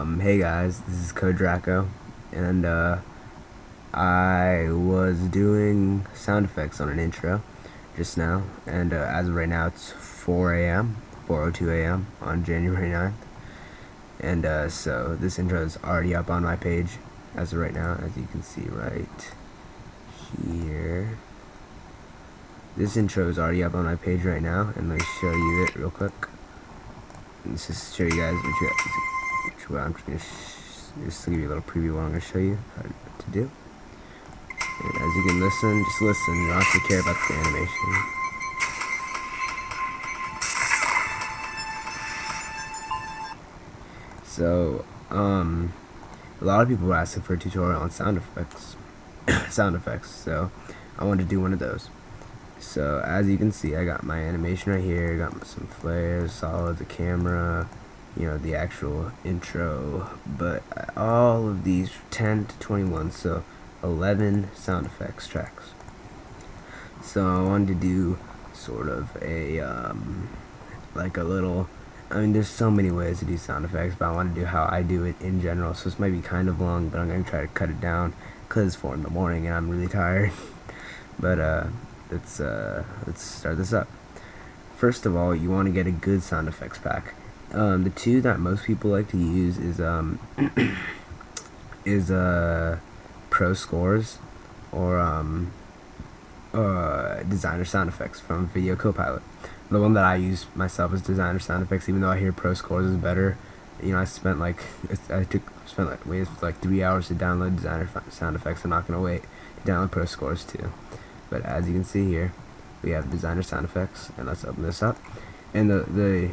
Um, hey guys, this is CodeDraco, and uh, I was doing sound effects on an intro just now, and uh, as of right now it's 4 a.m., 4.02 a.m. on January 9th, and uh, so this intro is already up on my page as of right now, as you can see right here. This intro is already up on my page right now, and let me show you it real quick. Let's just show you guys what you which way I'm just gonna just give you a little preview what I'm gonna show you how to do. And as you can listen, just listen. You don't have to care about the animation. So, um, a lot of people were asking for a tutorial on sound effects. sound effects. So, I wanted to do one of those. So, as you can see, I got my animation right here. Got some flares, solid, the camera, you know, the actual intro. But all of these 10 to 21, so 11 sound effects tracks. So, I wanted to do sort of a, um, like a little I mean, there's so many ways to do sound effects, but I want to do how I do it in general. So this might be kind of long, but I'm to try to cut it down because it's 4 in the morning and I'm really tired. but uh, let's, uh, let's start this up. First of all, you want to get a good sound effects pack. Um, the two that most people like to use is um, is uh, Pro Scores or um, uh, Designer Sound Effects from Video Copilot the one that I use myself is designer sound effects. Even though I hear Pro Scores is better, you know, I spent like I took spent like wait like three hours to download designer sound effects. I'm not gonna wait to download Pro Scores too. But as you can see here, we have designer sound effects, and let's open this up. And the the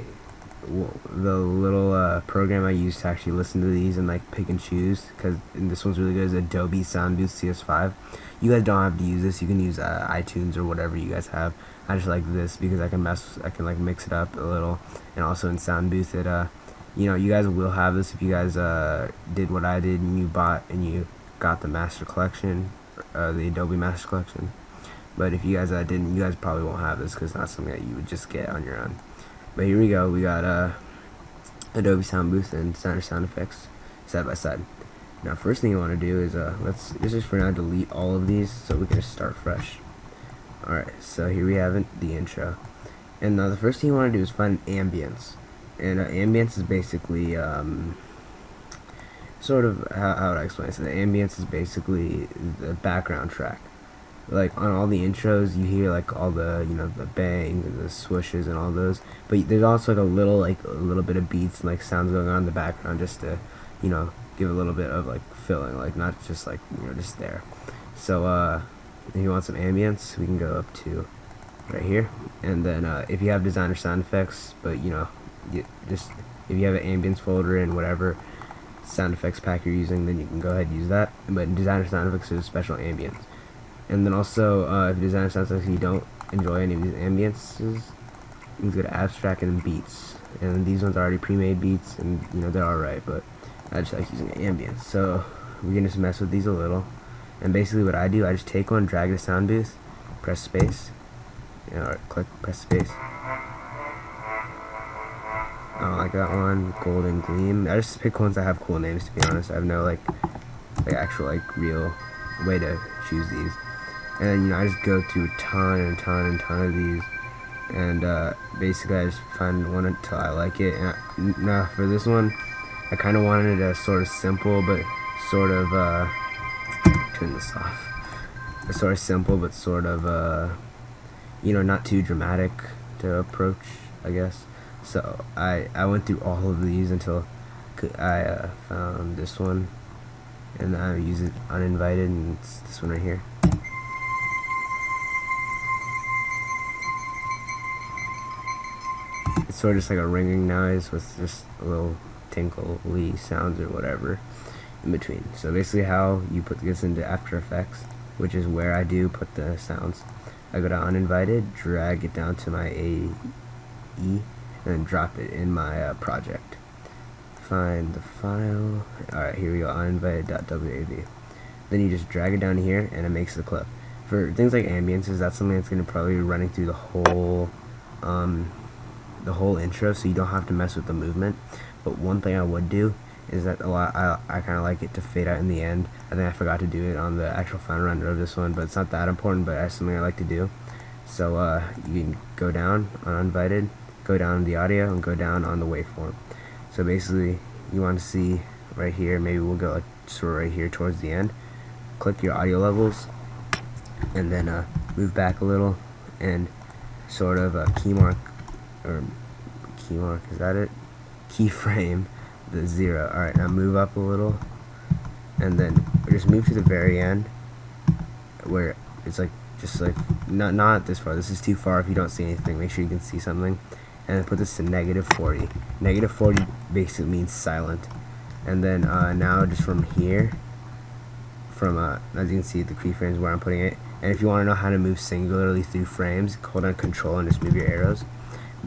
the little uh, program I use to actually listen to these and like pick and choose because this one's really good is Adobe Soundbooth CS5 you guys don't have to use this you can use uh, iTunes or whatever you guys have. I just like this because I can mess I can like mix it up a little. And also in Soundbooth it uh you know you guys will have this if you guys uh did what I did and you bought and you got the master collection uh, the Adobe master collection. But if you guys uh, didn't you guys probably won't have this because it's not something that you would just get on your own but here we go. We got uh, Adobe Soundbooth and Designer Sound Effects side by side. Now, first thing you want to do is uh, let's just for now delete all of these so we can just start fresh. Alright, so here we have the intro. And now the first thing you want to do is find ambience. And uh, ambience is basically um, sort of how, how would I explain it? So the ambience is basically the background track like on all the intros you hear like all the you know the bang and the swooshes and all those. But there's also like a little like a little bit of beats and like sounds going on in the background just to you know give a little bit of like filling like not just like you know just there. So uh if you want some ambience we can go up to right here. And then uh, if you have designer sound effects but you know you just if you have an ambience folder in whatever sound effects pack you're using then you can go ahead and use that. But designer sound effects is a special ambience and then also, uh, if designer sounds like you don't enjoy any of these ambiances, you can go to abstract and beats. And these ones are already pre-made beats, and you know they're alright, but I just like using ambience. So we can just mess with these a little. And basically, what I do, I just take one, drag the Soundbooth, press space, you know, or click, press space. I don't like that one. Golden Gleam. I just pick ones that have cool names. To be honest, I have no like, like actual like real way to choose these and you know I just go through a ton and ton and ton of these. And uh, basically I just find one until I like it. And I, now for this one I kind of wanted it a sort of simple but sort of uh, turn this off. A sort of simple but sort of uh, you know not too dramatic to approach I guess. So I I went through all of these until I uh, found this one. And I use it uninvited and it's this one right here it's sort of just like a ringing noise with just a little tinkly sounds or whatever in between. So basically how you put this into After Effects, which is where I do put the sounds. I go to uninvited, drag it down to my AE, and then drop it in my uh, project. Find the file. Alright, here we go, uninvited.wav. Then you just drag it down here, and it makes the clip. For things like ambiances, that's something that's going to probably be running through the whole um, the whole intro so you don't have to mess with the movement. But one thing I would do is that a lot I, I kind of like it to fade out in the end. I think I forgot to do it on the actual final render of this one but it's not that important but that's something I like to do. So uh, you can go down on uninvited go down the audio and go down on the waveform. So basically you want to see right here maybe we'll go sort of right here towards the end. Click your audio levels and then uh, move back a little and sort of a key mark or key mark is that it keyframe the zero. Alright now move up a little and then just move to the very end where it's like just like not not this far. This is too far if you don't see anything. Make sure you can see something. And then put this to negative 40 negative 40 basically means silent. And then uh, now just from here from uh, as you can see the keyframes where I'm putting it. And if you want to know how to move singularly through frames hold on control and just move your arrows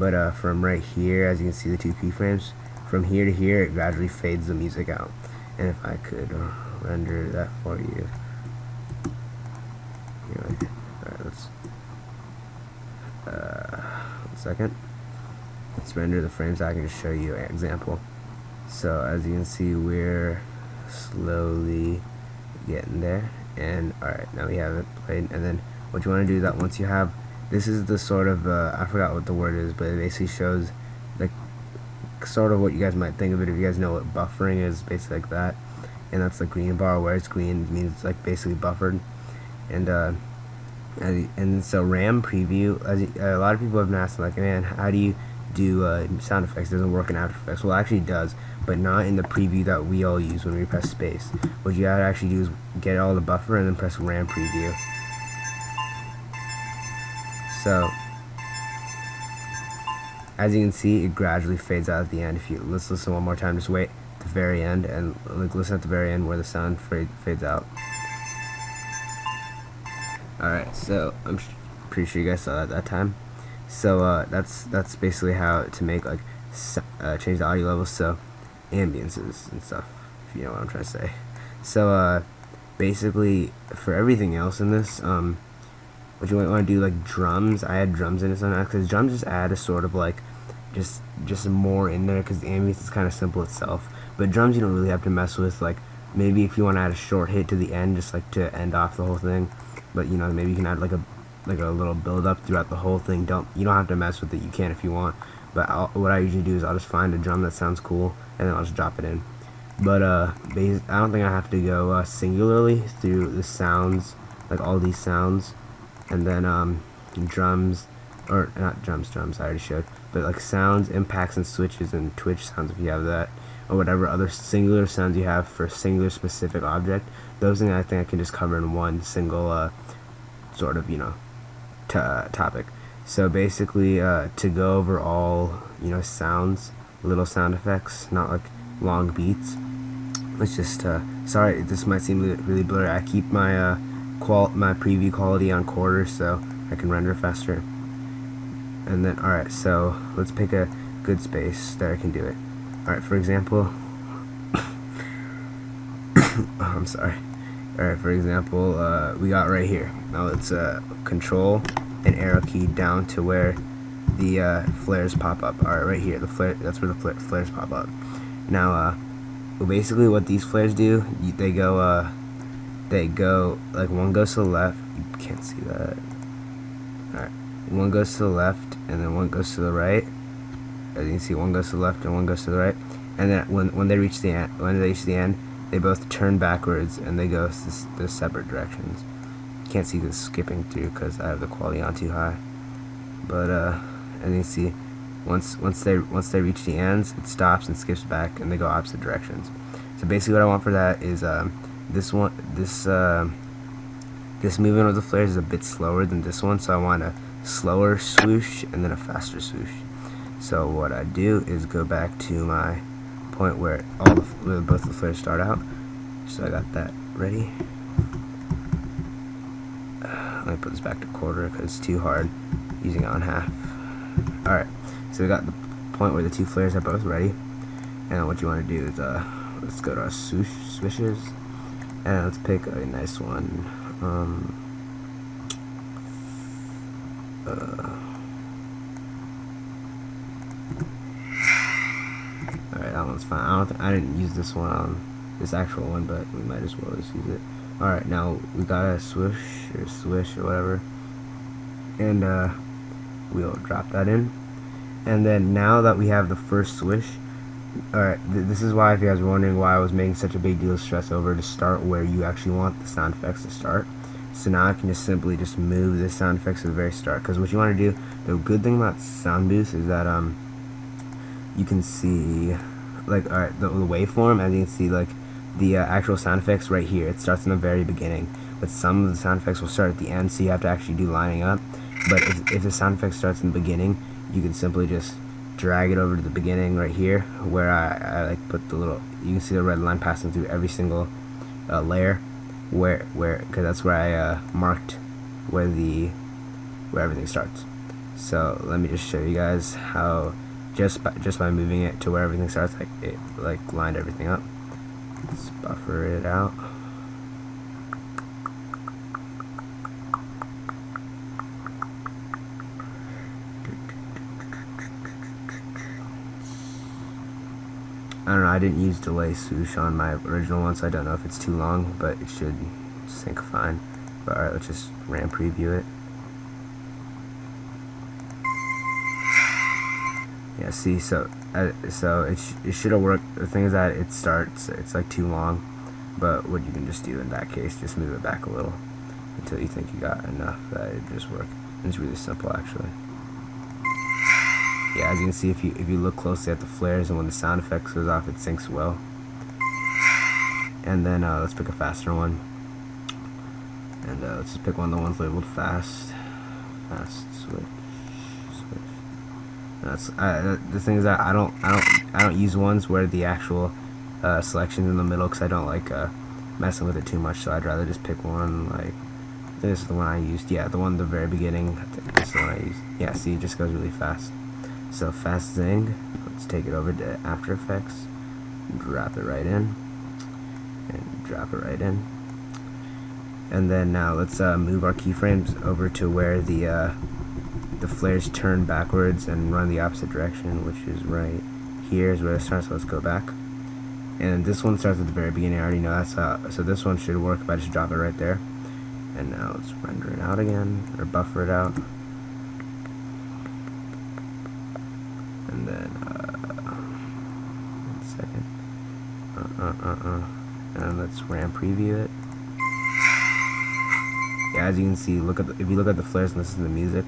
but uh, from right here as you can see the two keyframes from here to here it gradually fades the music out. And if I could uh, render that for you. Anyway, alright let's uh, one second. Let's render the frames I can just show you an example. So as you can see we're slowly getting there. And alright now we have it played. And then what you want to do is that once you have this is the sort of uh, I forgot what the word is but it basically shows like sort of what you guys might think of it if you guys know what buffering is basically like that. And that's the green bar where it's green means it's like basically buffered. And uh and so RAM preview as a lot of people have been asking like man how do you do uh, sound effects? It doesn't work in After Effects. Well it actually does but not in the preview that we all use when we press space. What you gotta actually do is get all the buffer and then press RAM preview so as you can see it gradually fades out at the end. If you let's listen one more time just wait at the very end and like listen at the very end where the sound fades out. Alright so I'm pretty sure you guys saw that that time. So uh, that's that's basically how to make like uh, change the audio levels so ambiances and stuff if you know what I'm trying to say. So uh, basically for everything else in this um, what you might want to do like drums I add drums in it sometimes because drums just add a sort of like just just more in there because the ambience is kind of simple itself. But drums you don't really have to mess with like maybe if you want to add a short hit to the end just like to end off the whole thing. But you know maybe you can add like a like a little build up throughout the whole thing. Don't you don't have to mess with it you can if you want. But I'll, what I usually do is I'll just find a drum that sounds cool and then I'll just drop it in. But uh I don't think I have to go uh, singularly through the sounds like all these sounds and then um, drums or not drums drums I already showed but like sounds impacts and switches and twitch sounds if you have that or whatever other singular sounds you have for a singular specific object those things I think I can just cover in one single uh, sort of you know uh, topic. So basically uh, to go over all you know sounds little sound effects not like long beats let's just uh, sorry this might seem really blurry. I keep my uh, my preview quality on quarter so I can render faster. And then alright so let's pick a good space that I can do it. Alright for example oh, I'm sorry. Alright for example uh, we got right here. Now let's uh, control and arrow key down to where the uh, flares pop up. Alright right here the flare that's where the flares pop up. Now uh, well, basically what these flares do they go uh, they go like one goes to the left. You can't see that. Alright. One goes to the left and then one goes to the right. As you can see one goes to the left and one goes to the right. And then when, when they reach the end when they reach the end they both turn backwards and they go the separate directions. You can't see this skipping through because I have the quality on too high. But uh and you see once once they once they reach the ends it stops and skips back and they go opposite directions. So basically what I want for that is um, this one this uh, this movement of the flares is a bit slower than this one so I want a slower swoosh and then a faster swoosh. So what I do is go back to my point where all the where both the flares start out. So I got that ready. Let me put this back to quarter because it's too hard using it on half. Alright so we got the point where the two flares are both ready. And what you want to do is uh let's go to our swoosh swishes and let's pick a nice one um, uh, alright that one's fine. I don't. I didn't use this one on this actual one, but we might as well just use it. All right, now we got a swish or swish or whatever, and uh, we'll drop that in. And then now that we have the first swish, Alright, th this is why if you guys were wondering why I was making such a big deal of stress over to start where you actually want the sound effects to start. So now I can just simply just move the sound effects to the very start. Because what you want to do, the good thing about Soundbooth is that um you can see like alright the, the waveform as you can see like the uh, actual sound effects right here. It starts in the very beginning, but some of the sound effects will start at the end, so you have to actually do lining up. But if, if the sound effect starts in the beginning, you can simply just drag it over to the beginning right here where I, I like put the little you can see the red line passing through every single uh, layer where where because that's where I uh, marked where the where everything starts. So let me just show you guys how just by, just by moving it to where everything starts like it like lined everything up. Let's buffer it out I don't know, I didn't use delay swoosh on my original one, so I don't know if it's too long, but it should sync fine. But alright, let's just RAM preview it. Yeah, see, so uh, so it, sh it should have worked. The thing is that it starts, it's like too long, but what you can just do in that case, just move it back a little until you think you got enough that it just work. It's really simple, actually yeah, as you can see, if you if you look closely at the flares and when the sound effects goes off, it syncs well. And then uh, let's pick a faster one. And uh, let's just pick one of the ones labeled fast. Fast switch. Switch. That's uh, the thing is that I don't I don't I don't use ones where the actual uh, selection's in the middle because I don't like uh, messing with it too much. So I'd rather just pick one like this is the one I used. Yeah, the one at the very beginning. I think this is the one I used. Yeah, see, it just goes really fast. So fast zing, let's take it over to After Effects, drop it right in, and drop it right in. And then now let's uh, move our keyframes over to where the uh, the flares turn backwards and run the opposite direction, which is right here is where it starts. So let's go back. And this one starts at the very beginning. I already know that's. So this one should work if I just drop it right there. And now let's render it out again or buffer it out. Uh, uh, uh, uh. and let's RAM preview it yeah as you can see look at the, if you look at the flares and listen to the music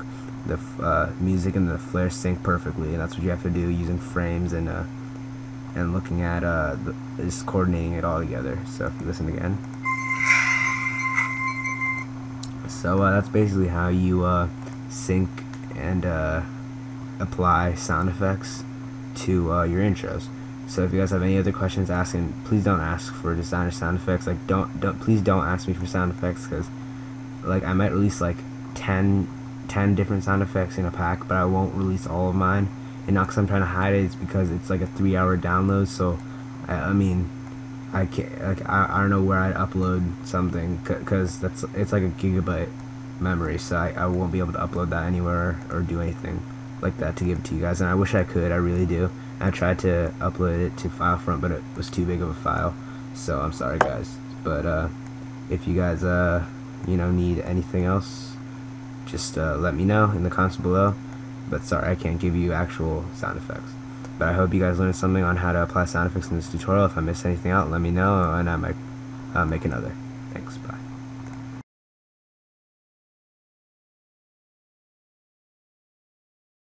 the uh, music and the flares sync perfectly and that's what you have to do using frames and uh, and looking at uh, the, just coordinating it all together so if you listen again so uh, that's basically how you uh, sync and uh, apply sound effects to uh, your intros. So if you guys have any other questions asking, please don't ask for designer sound effects. Like don't don't please don't ask me for sound effects because like I might release like 10, 10 different sound effects in a pack, but I won't release all of mine. And not because I'm trying to hide it, it's because it's like a three hour download. So I, I mean, I can't like I, I don't know where I'd upload something because that's it's like a gigabyte memory, so I, I won't be able to upload that anywhere or do anything like that to give to you guys, and I wish I could, I really do. I tried to upload it to FileFront, but it was too big of a file, so I'm sorry guys. But uh, if you guys, uh, you know, need anything else, just uh, let me know in the comments below. But sorry, I can't give you actual sound effects. But I hope you guys learned something on how to apply sound effects in this tutorial. If I missed anything out, let me know, and I might uh, make another. Thanks, bye.